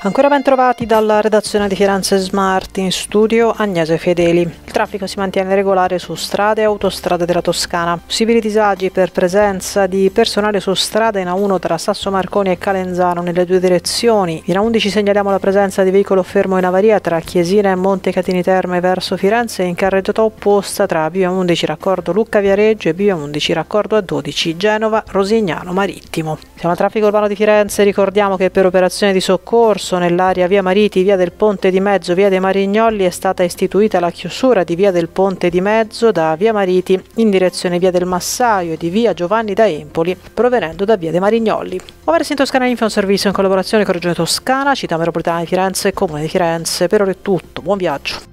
Ancora ben trovati dalla redazione di Firenze Smart in studio Agnese Fedeli. Traffico si mantiene regolare su strade e autostrade della Toscana. Possibili disagi per presenza di personale su strada in A1 tra Sasso Marconi e Calenzano nelle due direzioni. In A11 segnaliamo la presenza di veicolo fermo in avaria tra Chiesina e Monte Catini Terme verso Firenze e in carreggiata opposta tra Via 11 raccordo Lucca Viareggio e Via 11 raccordo a 12 Genova Rosignano Marittimo. Siamo al traffico urbano di Firenze, ricordiamo che per operazioni di soccorso corso nell'area via Mariti, via del Ponte di Mezzo, via dei Marignolli è stata istituita la chiusura di via del Ponte di Mezzo da via Mariti in direzione via del Massaio e di via Giovanni da Empoli, provenendo da via dei Marignolli. Overs in Toscana Info un servizio in collaborazione con Regione Toscana, Città Metropolitana di Firenze e Comune di Firenze. Per ora è tutto, buon viaggio.